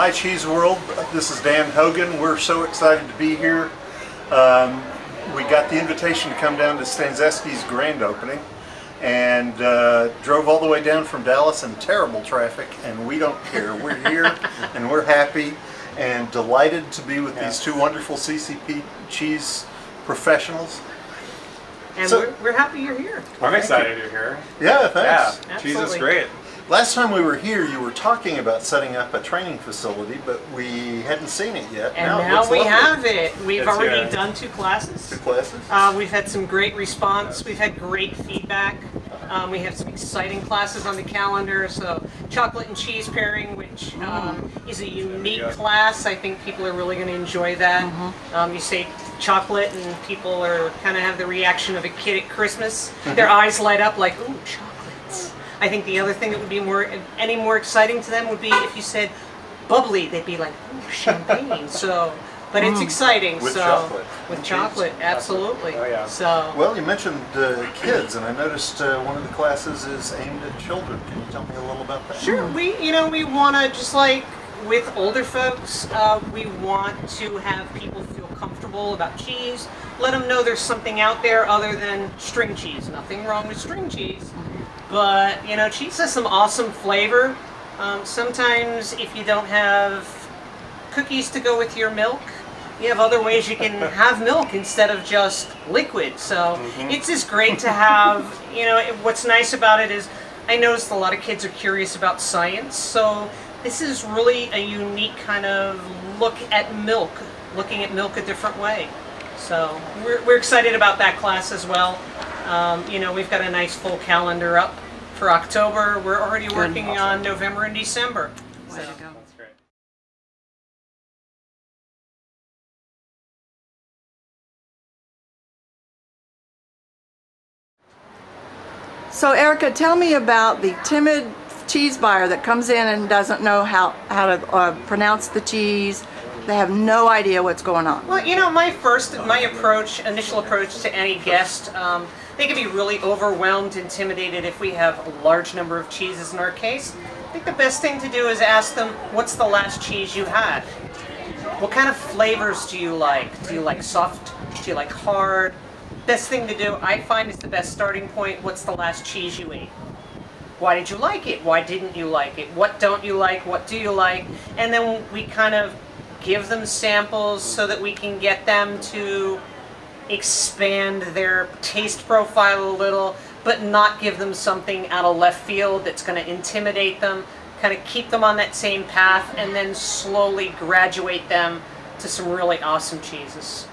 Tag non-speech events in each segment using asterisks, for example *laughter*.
Hi Cheese World, this is Dan Hogan. We're so excited to be here. Um, we got the invitation to come down to Stanzeski's grand opening and uh, drove all the way down from Dallas in terrible traffic and we don't care. We're here *laughs* and we're happy and delighted to be with Yeah. these two wonderful CCP cheese professionals. And So- we're, we're happy you're here. I'm excited you're here. Yeah, thanks. Yeah, cheese is great. Last time we were here, you were talking about setting up a training facility, but we hadn't seen it yet. And it now we lovely. have it. We've It's already here. done two classes. Two classes. Uh, we've had some great response. We've had great feedback. Um, we have some exciting classes on the calendar. So, chocolate and cheese pairing, which um, is a unique go. class. I think people are really going to enjoy that. Um, you say chocolate, and people are kind of have the reaction of a kid at Christmas. Their eyes light up like, "Ooh, chocolates!" I think the other thing that would be more any more exciting to them would be if you said bubbly. They'd be like, "Ooh, champagne!" *laughs* so. But it's exciting. With so, chocolate With and chocolate, cheese. absolutely. Oh, yeah. So. Well, you mentioned uh, kids, and I noticed uh, one of the classes is aimed at children. Can you tell me a little about that? Sure, we you know we want to just like with older folks, uh, we want to have people feel comfortable about cheese. Let them know there's something out there other than string cheese. Nothing wrong with string cheese, but you know cheese has some awesome flavor. Um, sometimes if you don't have cookies to go with your milk. You have other ways you can *laughs* have milk instead of just liquid. So it's just great to have, *laughs* you know, what's nice about it is I noticed a lot of kids are curious about science. So this is really a unique kind of look at milk, looking at milk a different way. So we're, we're excited about that class as well. Um, you know, we've got a nice full calendar up for October. We're already working on November and December. So. That's great. So, Erika, tell me about the timid cheese buyer that comes in and doesn't know how, how to uh, pronounce the cheese. They have no idea what's going on. Well, you know, my first, my approach, initial approach to any guest, um, they can be really overwhelmed, intimidated if we have a large number of cheeses in our case. I think the best thing to do is ask them, what's the last cheese you had? What kind of flavors do you like? Do you like soft? Do you like hard? Best thing to do, I find, is the best starting point. What's the last cheese you ate? Why did you like it? Why didn't you like it? What don't you like? What do you like? And then we kind of give them samples so that we can get them to expand their taste profile a little, but not give them something out of left field that's going to intimidate them. Kind of keep them on that same path and then slowly graduate them to some really awesome cheeses.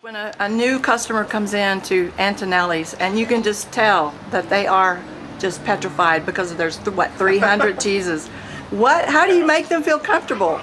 When a, a new customer comes in to Antonelli's, and you can just tell that they are just petrified because there's th- what 300 *laughs* cheeses. What? How do you make them feel comfortable?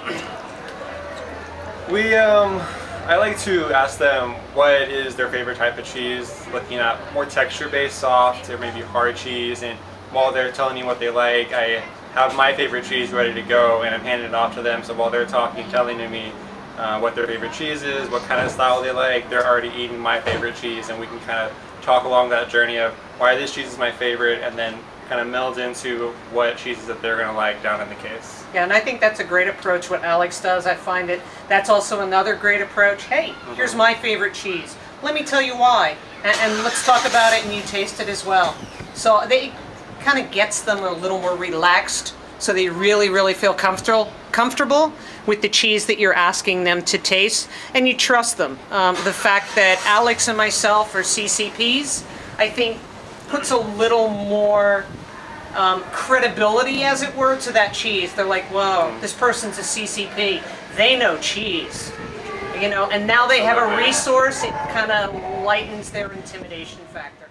We, um, I like to ask them what is their favorite type of cheese, looking at more texture-based soft or maybe hard cheese, and while they're telling me what they like, I have my favorite cheese ready to go, and I'm handing it off to them. So while they're talking, telling to me uh, what their favorite cheese is, what kind of style they like, they're already eating my favorite cheese, and we can kind of talk along that journey of why this cheese is my favorite, and then kind of meld into what cheeses that they're going to like down in the case. Yeah, and I think that's a great approach what Alex does. I find it that's also another great approach. Hey, here's my favorite cheese. Let me tell you why. And, and let's talk about it and you taste it as well. So they kind of gets them a little more relaxed so they really really feel comfortable comfortable with the cheese that you're asking them to taste and you trust them. Um, the fact that Alex and myself are CCPs, I think puts a little more um, credibility, as it were, to that cheese. They're like, whoa, this person's a CCP. They know cheese. You know, and now they have a resource, it kind of lightens their intimidation factor.